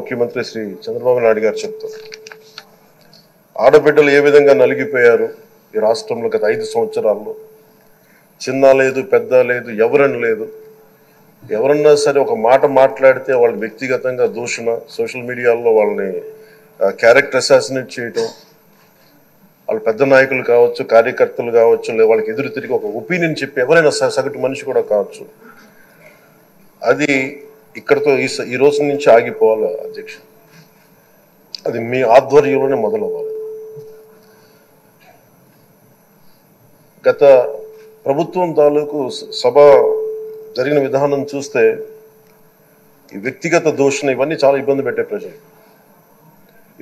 ముఖ్యమంత్రి శ్రీ చంద్రబాబు నాయుడు గారు చెప్తారు. ఆడబిడ్డలు ఏ విధంగా నలిగిపోయారు? ఈ రాష్ట్రంలో గత ఐదు సంవత్సరాల్లో చిన్న లేదు పెద్ద లేదు ఎవరని లేదు. ఎవరన్నా సరే ఒక మాట మాట్లాడితే వాళ్ళు వ్యక్తిగతంగా దూషణ సోషల్ మీడియాలో వాళ్ళని క్యారెక్టర్ అసాసినేట్ చేయటం వాళ్ళు పెద్ద నాయకులు కావచ్చు కార్యకర్తలు కావచ్చు లేదా వాళ్ళకి ఎదురు తిరిగి ఒక ఒపీనియన్ చెప్పి ఎవరైనా స- సగటు మనిషి కూడా కావచ్చు. అది ఇక్కడతో ఈ ఈ రోజు నుంచి ఆగిపోవాలి అధ్యక్ష అది మీ ఆధ్వర్యంలోనే మొదలవ్వాలి. గత ప్రభుత్వం తాలూకు సభ జరిగిన విధానం చూస్తే ఈ వ్యక్తిగత దూషణ ఇవన్నీ చాలా ఇబ్బంది పెట్టే ప్రజలు.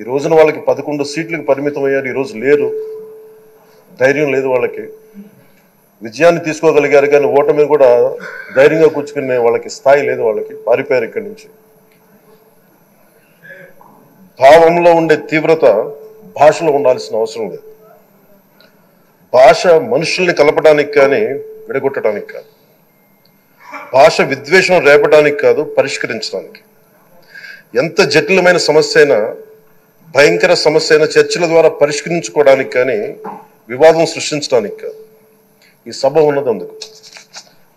ఈ రోజున వాళ్ళకి పదకొండు సీట్లకు పరిమితం అయ్యారు ఈ రోజు లేరు. ధైర్యం లేదు వాళ్ళకి. విజయాన్ని తీసుకోగలిగారు కానీ ఓటమి కూడా ధైర్యంగా కూర్చుకునే వాళ్ళకి స్థాయి లేదు వాళ్ళకి పారిపోయారు ఇక్కడి నుంచి. భావంలో ఉండే తీవ్రత భాషలో ఉండాల్సిన అవసరం లేదు. భాష మనుషుల్ని కలపడానికి కానీ విడగొట్టడానికి కాదు. భాష విద్వేషం రేపడానికి కాదు పరిష్కరించడానికి ఎంత జటిలమైన సమస్య అయినా భయంకర సమస్య అయినా చర్చల ద్వారా పరిష్కరించుకోవడానికి కానీ వివాదం సృష్టించడానికి కాదు. ఈ సభ ఉన్నది అందుకు.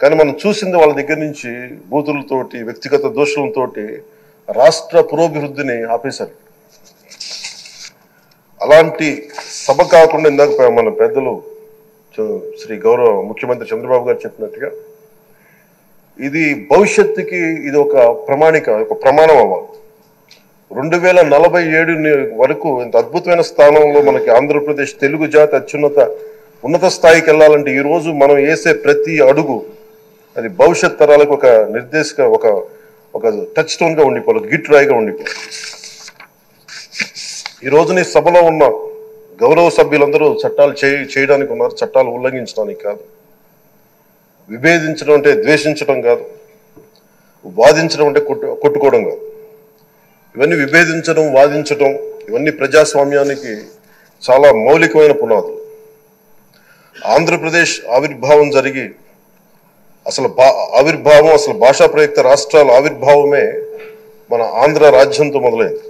కానీ మనం చూసింది వాళ్ళ దగ్గర నుంచి బూతులతోటి వ్యక్తిగత దోషులతో రాష్ట్ర పురోభివృద్ధిని ఆపేశారు. అలాంటి సభ కాకుండా ఇందాక మన పెద్దలు శ్రీ గౌరవ ముఖ్యమంత్రి చంద్రబాబు గారు చెప్పినట్టుగా ఇది భవిష్యత్తుకి ఇది ఒక ప్రమాణిక ఒక ప్రమాణం అవ్వాలి. రెండు వేల నలభై ఏడు వరకు ఇంత అద్భుతమైన స్థానంలో మనకి ఆంధ్రప్రదేశ్ తెలుగు జాతి అత్యున్నత ఉన్నత స్థాయికి వెళ్ళాలంటే ఈరోజు మనం వేసే ప్రతి అడుగు అది భవిష్యత్ తరాలకు ఒక నిర్దేశక ఒక ఒక టచ్ స్టోన్గా ఉండిపోవాలి గిట్ రాయిగా ఉండిపోవాలి ఈ నీ సభలో ఉన్న గౌరవ సభ్యులందరూ చట్టాలు చేయ చేయడానికి ఉన్నారు చట్టాలు ఉల్లంఘించడానికి కాదు. విభేదించడం అంటే ద్వేషించడం కాదు. వాదించడం అంటే కొట్టు కొట్టుకోవడం కాదు. ఇవన్నీ విభేదించడం వాదించడం ఇవన్నీ ప్రజాస్వామ్యానికి చాలా మౌలికమైన పునాదులు. ఆంధ్రప్రదేశ్ ఆవిర్భావం జరిగి అసలు ఆవిర్భావం అసలు భాషా ప్రయుక్త రాష్ట్రాల ఆవిర్భావమే మన ఆంధ్ర రాజ్యంతో మొదలైంది.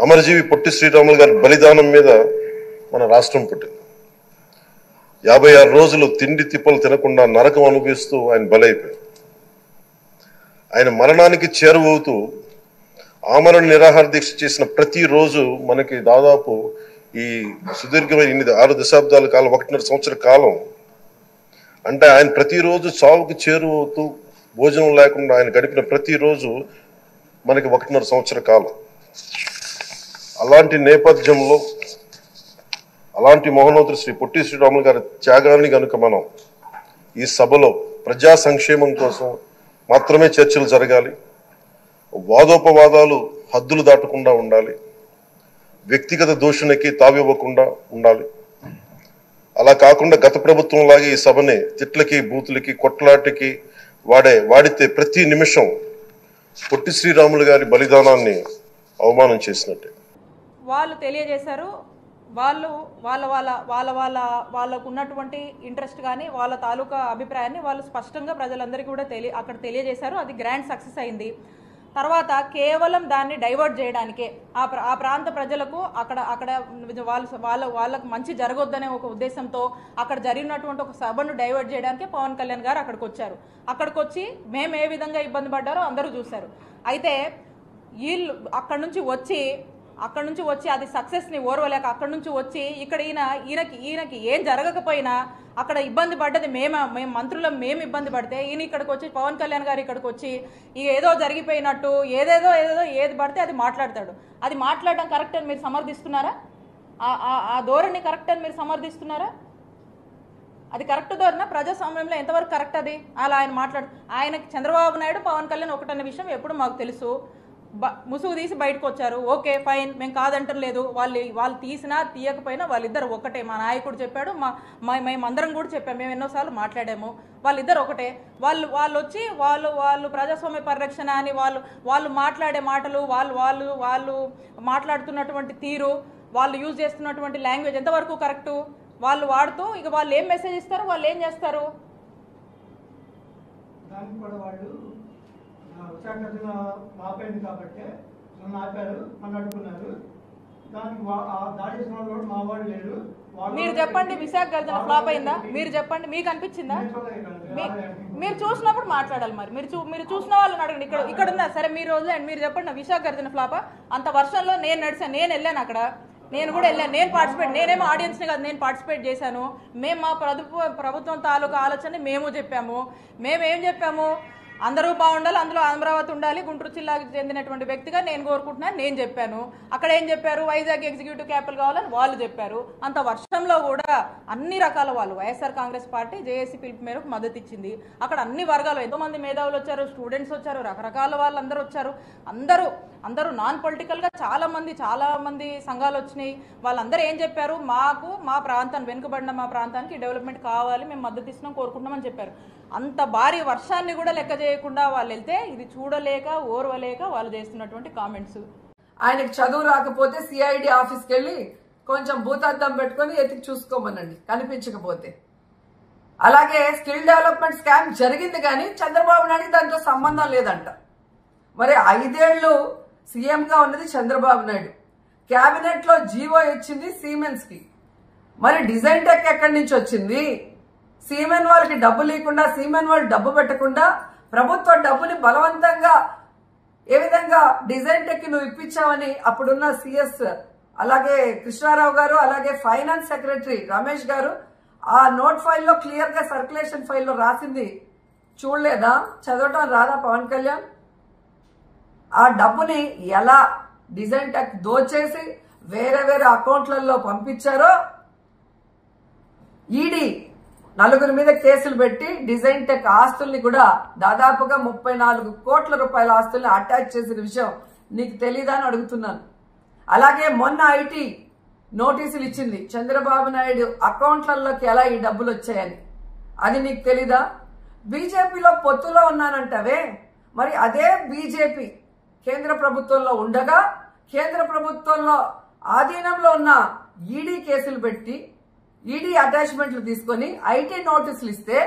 అమరజీవి పొట్టి శ్రీరాములు గారి బలిదానం మీద మన రాష్ట్రం పుట్టింది. యాభై ఆరు రోజులు తిండి తిప్పలు తినకుండా నరకం అనుభవిస్తూ ఆయన బలైపోయారు. ఆయన మరణానికి చేరువవుతూ ఆమరణ నిరాహార దీక్ష చేసిన ప్రతి రోజు మనకి దాదాపు ఈ సుదీర్ఘమైన ఎనిమిది ఆరు దశాబ్దాల కాలం ఒకటిన్నర సంవత్సర కాలం అంటే ఆయన ప్రతిరోజు చావుకు చేరువవుతూ భోజనం లేకుండా ఆయన గడిపిన ప్రతిరోజు మనకి ఒకటిన్నర సంవత్సర కాలం. అలాంటి నేపథ్యంలో అలాంటి మహోన్నతుడు శ్రీ పొట్టి శ్రీరాములు గారి త్యాగాన్ని కనుక మనం ఈ సభలో ప్రజా సంక్షేమం కోసం మాత్రమే చర్చలు జరగాలి వాదోపవాదాలు హద్దులు దాటకుండా ఉండాలి వ్యక్తిగత దోషునికి తావివ్వకుండా ఉండాలి. అలా కాకుండా గత ప్రభుత్వం లాగే ఈ సభని తిట్లకి బూతులకి కొట్లాటికి వాడే వాడితే ప్రతి నిమిషం పొట్టి శ్రీరాములు గారి బలిదానాన్ని అవమానం చేసినట్టే. వాళ్ళు తెలియజేశారు. వాళ్ళు వాళ్ళ వాళ్ళ వాళ్ళ వాళ్ళ వాళ్ళకు ఉన్నటువంటి ఇంట్రెస్ట్ కానీ వాళ్ళ తాలూకా అభిప్రాయాన్ని వాళ్ళు స్పష్టంగా ప్రజలందరికీ కూడా తెలియ అక్కడ తెలియజేశారు. అది గ్రాండ్ సక్సెస్ అయింది. తర్వాత కేవలం దాన్ని డైవర్ట్ చేయడానికే. ఆ ఆ ప్రాంత ప్రజలకు అక్కడ అక్కడ వాళ్ళు వాళ్ళ వాళ్ళకు మంచి జరగొద్దనే ఒక ఉద్దేశంతో అక్కడ జరిగినటువంటి ఒక సభను డైవర్ట్ చేయడానికే పవన్ కళ్యాణ్ గారు అక్కడికి వచ్చారు అక్కడికి వచ్చి మేము ఏ విధంగా ఇబ్బంది పడ్డారో అందరూ చూశారు. అయితే వీళ్ళు అక్కడ నుంచి వచ్చి అక్కడ నుంచి వచ్చి అది సక్సెస్ని ఓర్వలేక అక్కడ నుంచి వచ్చి ఇక్కడ ఈయన ఈయనకి ఈయనకి ఏం జరగకపోయినా అక్కడ ఇబ్బంది పడ్డది మేము మేము మంత్రులం మేము ఇబ్బంది పడితే ఈయన ఇక్కడికి వచ్చి పవన్ కళ్యాణ్ గారు ఇక్కడికి వచ్చి ఇక ఏదో జరిగిపోయినట్టు ఏదేదో ఏదేదో ఏది పడితే అది మాట్లాడతాడు. అది మాట్లాడడం కరెక్ట్ అని మీరు సమర్థిస్తున్నారా? ఆ- ఆ- ఆ ధోరణి కరెక్ట్ అని మీరు సమర్థిస్తున్నారా? అది కరెక్ట్ ధోరణ? ప్రజాస్వామ్యంలో ఎంతవరకు కరెక్ట్ అది? అలా ఆయన మాట్లాడు ఆయనకి చంద్రబాబు నాయుడు పవన్ కళ్యాణ్ ఒకటన్న విషయం ఎప్పుడు మాకు తెలుసు. ముసుగు తీసి బయటకు వచ్చారు ఓకే ఫైన్ మేము కాదంటలేదు వాళ్ళు వాళ్ళు తీసినా తీయకపోయినా వాళ్ళిద్దరు ఒకటే. మా నాయకుడు చెప్పాడు మా మేమందరం కూడా చెప్పాము మేము ఎన్నోసార్లు మాట్లాడాము. వాళ్ళిద్దరు ఒకటే. వాళ్ళు వాళ్ళు వచ్చి వాళ్ళు వాళ్ళు ప్రజాస్వామ్య పరిరక్షణ అని వాళ్ళు వాళ్ళు మాట్లాడే మాటలు వాళ్ళు వాళ్ళు వాళ్ళు మాట్లాడుతున్నటువంటి తీరు వాళ్ళు యూజ్ చేస్తున్నటువంటి లాంగ్వేజ్ ఎంతవరకు కరెక్టు? వాళ్ళు వాడుతూ ఇక వాళ్ళు ఏం మెసేజ్ ఇస్తారు? వాళ్ళు ఏం చేస్తారు? వాళ్ళు విశాఖపట్న ఆపైంది కాబట్టి నన్ను ఆపారు నన్ను దానికి దాడి చేసిన వాళ్ళు మా వాళ్ళు మీరు చెప్పండి విశాఖ గర్జన ఫ్లాప్ అయిందా? మీరు చెప్పండి మీకు అనిపించిందా. మీరు చూసినప్పుడు మాట్లాడాలి మరి. మీరు మీరు చూసిన వాళ్ళని అడగండి. ఇక్కడ ఇక్కడ ఉందా సరే మీరు రోజు అండ్ మీరు చెప్పండి విశాఖ గర్జన ఫ్లాపా? అంత వర్షంలో నేను నడిచాను నేను వెళ్ళాను అక్కడ. నేను కూడా వెళ్ళాను. నేను పార్టిసిపేట్ నేనేమో ఆడియన్స్ని కాదు నేను పార్టిసిపేట్ చేశాను. మేము మా ప్రభుత్వ ప్రభుత్వం తాలూకా ఆలోచన మేము చెప్పాము. మేము ఏం చెప్పాము? అందరూ బాగుండాలి అందులో అమరావతి ఉండాలి గుంటూరు జిల్లాకు చెందినటువంటి వ్యక్తిగా నేను కోరుకుంటున్నాను నేను చెప్పాను. అక్కడ ఏం చెప్పారు? వైజాగ్ ఎగ్జిక్యూటివ్ క్యాపిటల్ కావాలని వాళ్ళు చెప్పారు. అంత వర్షంలో కూడా అన్ని రకాల వాళ్ళు వైఎస్ఆర్ కాంగ్రెస్ పార్టీ జేఏసీ పిలుపు మేరకు మద్దతు ఇచ్చింది. అక్కడ అన్ని వర్గాలు ఎంతో మంది మేధావులు వచ్చారు స్టూడెంట్స్ వచ్చారు రకరకాల వాళ్ళందరూ వచ్చారు. అందరూ అందరూ నాన్ పొలిటికల్గా చాలామంది చాలామంది సంఘాలు వచ్చినాయి. వాళ్ళందరూ ఏం చెప్పారు? మాకు మా ప్రాంతాన్ని వెనుకబడిన మా ప్రాంతానికి డెవలప్మెంట్ కావాలి మేము మద్దతు ఇస్తున్నాం కోరుకుంటున్నామని చెప్పారు. అంత భారీ వర్షాన్ని కూడా లెక్క చేయకుండా వాళ్ళు వెళ్తే ఇది చూడలేక ఓర్వలేక వాళ్ళు చేస్తున్నటువంటి కామెంట్స్ ఆయనకు చదువు రాకపోతే సిఐడి ఆఫీస్కి వెళ్ళి కొంచెం భూతార్థం పెట్టుకొని ఎతికి చూసుకోమనండి. కనిపించకపోతే. అలాగే స్కిల్ డెవలప్మెంట్ స్కామ్ జరిగింది కానీ చంద్రబాబు నాయుడు దాంతో సంబంధం లేదంట. మరి ఐదేళ్ళు సీఎంగా ఉన్నది చంద్రబాబు నాయుడు. కేబినెట్లో జీవో ఇచ్చింది సీమెన్స్కి మరి డిజైన్ టెక్ ఎక్కడి నుంచి వచ్చింది? సీమెన్ వాళ్ళకి డబ్బు లేకుండా సీమెన్ వాళ్ళు డబ్బు పెట్టకుండా ప్రభుత్వ డబ్బుని బలవంతంగా ఏ విధంగా డిజైన్ టెక్ నువ్వు ఇప్పించావని అప్పుడున్న సిఎస్ అలాగే కృష్ణారావు గారు అలాగే ఫైనాన్స్ సెక్రటరీ రమేష్ గారు ఆ నోట్ ఫైల్లో క్లియర్గా సర్క్యులేషన్ ఫైల్లో రాసింది. చూడలేదా? చదవటం రాదా పవన్ కళ్యాణ్? ఆ డబ్బుని ఎలా డిజైన్ టెక్ దోచేసి వేరే వేరే అకౌంట్లలో పంపించారో ఈడీ నలుగురి మీద కేసులు పెట్టి డిజైన్ టెక్ ఆస్తుల్ని కూడా దాదాపుగా ముప్పై నాలుగు కోట్ల రూపాయల ఆస్తుల్ని అటాచ్ చేసిన విషయం నీకు తెలీదా అని అడుగుతున్నాను. అలాగే మొన్న ఐటీ నోటీసులు ఇచ్చింది చంద్రబాబు నాయుడు అకౌంట్లలోకి ఎలా ఈ డబ్బులు వచ్చాయని. అది నీకు తెలీదా? బీజేపీలో పొత్తులో ఉన్నానంటవే? మరి అదే బీజేపీ కేంద్ర ప్రభుత్వంలో ఉండగా కేంద్ర ప్రభుత్వంలో ఆధీనంలో ఉన్న ఈడీ కేసులు పెట్టి ఈడీ అటాచ్మెంట్లు తీసుకొని ఐటీ నోటీసులు ఇస్తే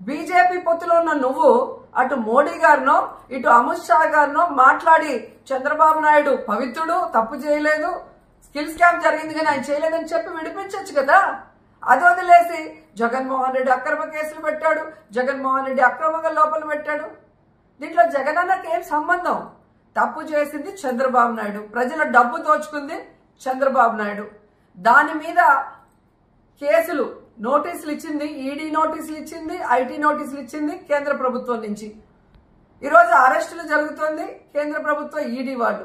బీజేపీ పొత్తులో ఉన్న నువ్వు అటు మోడీ గారినో ఇటు అమిత్ షా గారినో మాట్లాడి చంద్రబాబు నాయుడు పవిత్రుడు తప్పు చేయలేదు స్కిల్ స్కామ్ జరిగింది కానీ ఆయన చేయలేదని చెప్పి విడిపించవచ్చు కదా. అది వదిలేసి జగన్మోహన్ రెడ్డి అక్రమ కేసులు పెట్టాడు జగన్మోహన్ రెడ్డి అక్రమంగా లోపల పెట్టాడు. దీంట్లో జగనన్నకి ఏం సంబంధం? తప్పు చేసింది చంద్రబాబు నాయుడు ప్రజల డబ్బు దోచుకుంది చంద్రబాబు నాయుడు. దాని మీద కేసులు. నోటీసులు ఇచ్చింది ఈడీ నోటీసులు ఇచ్చింది ఐటీ నోటీసులు ఇచ్చింది కేంద్ర ప్రభుత్వం నుంచి. ఈరోజు అరెస్టులు జరుగుతోంది కేంద్ర ప్రభుత్వం ఈడీ వాళ్ళు.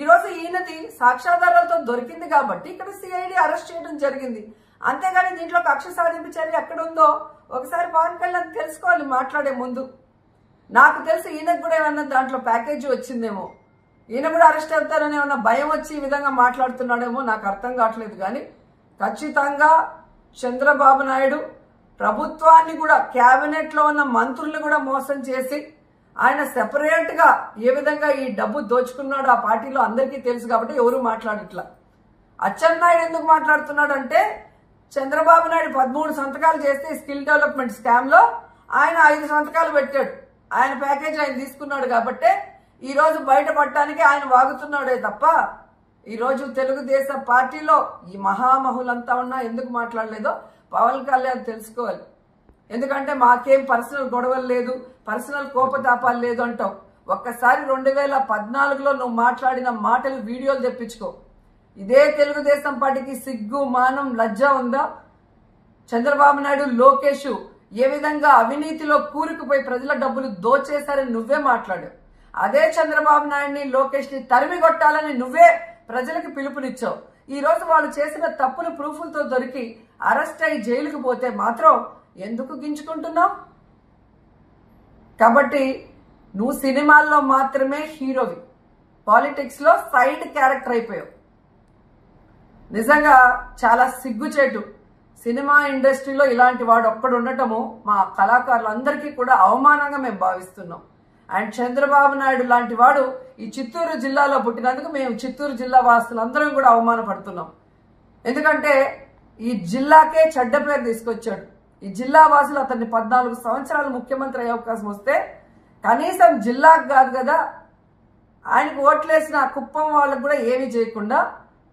ఈరోజు ఈయనది సాక్ష్యాధారాలతో దొరికింది కాబట్టి ఇక్కడ సిఐడి అరెస్ట్ చేయడం జరిగింది. అంతేగాని దీంట్లో కక్ష సాధింపు చర్య ఎక్కడ ఉందో ఒకసారి పవన్ కళ్యాణ్ తెలుసుకోవాలి మాట్లాడే ముందు. నాకు తెలిసి ఈయనకు కూడా ఏమన్నా దాంట్లో ప్యాకేజీ వచ్చిందేమో. ఈయన కూడా అరెస్ట్ అవుతారని ఏమన్నా భయం వచ్చి ఈ విధంగా మాట్లాడుతున్నాడేమో నాకు అర్థం కావట్లేదు కానీ ఖచ్చితంగా చంద్రబాబు నాయుడు ప్రభుత్వాన్ని కూడా క్యాబినెట్లో లో ఉన్న మంత్రుల్ని కూడా మోసం చేసి ఆయన సెపరేట్గా ఏ విధంగా ఈ డబ్బు దోచుకున్నాడో ఆ పార్టీలో అందరికీ తెలుసు కాబట్టి ఎవరు మాట్లాడట్లా. అచ్చెన్నాయుడు ఎందుకు మాట్లాడుతున్నాడు అంటే చంద్రబాబు నాయుడు పదమూడు సంతకాలు చేస్తే స్కిల్ డెవలప్మెంట్ స్కామ్లో ఆయన ఐదు సంతకాలు పెట్టాడు. ఆయన ప్యాకేజ్ ఆయన తీసుకున్నాడు కాబట్టి ఈ రోజు బయటపడటానికి ఆయన వాగుతున్నాడే తప్ప ఈరోజు తెలుగుదేశం పార్టీలో ఈ మహామహులంతా ఉన్నా ఎందుకు మాట్లాడలేదో పవన్ కళ్యాణ్ తెలుసుకోవాలి. ఎందుకంటే మాకేం పర్సనల్ గొడవలు లేదు పర్సనల్ కోపతాపాలు లేదు అంటావు. ఒక్కసారి రెండు వేల పద్నాలుగులో నువ్వు మాట్లాడిన మాటలు వీడియోలు తెప్పించుకో. ఇదే తెలుగుదేశం పార్టీకి సిగ్గు మానం లజ్జ ఉందా? చంద్రబాబు నాయుడు లోకేష్ ఏ విధంగా అవినీతిలో కూరుకుపోయి ప్రజల డబ్బులు దోచేశారని నువ్వే మాట్లాడు అదే చంద్రబాబు నాయుడిని లోకేష్ని తరిమి కొట్టాలని నువ్వే ప్రజలకు పిలుపునిచ్చావు. ఈ రోజు వాళ్ళు చేసిన తప్పులు ప్రూఫ్లతో దొరికి అరెస్ట్ అయి జైలుకు పోతే మాత్రం ఎందుకు గించుకుంటున్నావు కాబట్టి నువ్వు సినిమాల్లో మాత్రమే హీరోవి. పాలిటిక్స్లో సైడ్ క్యారెక్టర్ అయిపోయావు. నిజంగా చాలా సిగ్గుచేటు. సినిమా ఇండస్ట్రీలో ఇలాంటి వాడు ఒక్కడు ఉండటము మా కళాకారులందరికీ కూడా అవమానంగా మేము భావిస్తున్నాం. అండ్ చంద్రబాబు నాయుడు లాంటి వాడు ఈ చిత్తూరు జిల్లాలో పుట్టినందుకు మేము చిత్తూరు జిల్లా వాసులందరం కూడా అవమానపడుతున్నాం. ఎందుకంటే ఈ జిల్లాకే చెడ్డ పేరు తీసుకొచ్చాడు. ఈ జిల్లా వాసులు అతన్ని పద్నాలుగు సంవత్సరాలు ముఖ్యమంత్రి అయ్యే అవకాశం వస్తే కనీసం జిల్లాకు కాదు కదా ఆయనకు ఓట్లేసిన కుప్పం వాళ్ళకు కూడా ఏమీ చేయకుండా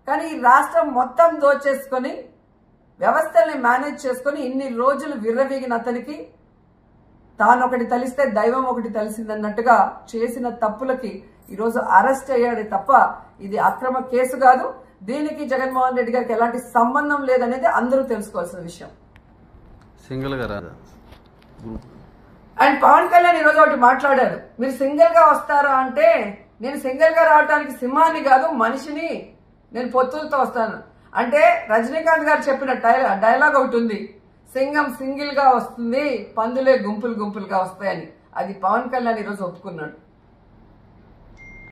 కానీ ఈ రాష్ట్రం మొత్తం దోచేసుకొని వ్యవస్థల్ని మేనేజ్ చేసుకొని ఇన్ని రోజులు విర్రవీగిన అతనికి తాను ఒకటి తలిస్తే దైవం ఒకటి తెలిసిందన్నట్టుగా చేసిన తప్పులకి ఈరోజు అరెస్ట్ అయ్యాడే తప్ప ఇది అక్రమ కేసు కాదు. దీనికి జగన్మోహన్ రెడ్డి గారికి ఎలాంటి సంబంధం లేదనేది అందరూ తెలుసుకోవాల్సిన విషయం. సింగిల్గా అండ్ పవన్ కళ్యాణ్ ఈరోజు ఒకటి మాట్లాడారు మీరు సింగిల్గా వస్తారా అంటే నేను సింగిల్గా రావడానికి సింహాన్ని కాదు మనిషిని నేను పొత్తులతో వస్తాను. అంటే రజనీకాంత్ గారు చెప్పిన డైలా- డైలాగ్ ఒకటి ఉంది. సింగం సింగిల్గా వస్తుంది పందులే గుంపులు గుంపులుగా వస్తాయని. అది పవన్ కళ్యాణ్ ఈరోజు ఒప్పుకున్నాడు.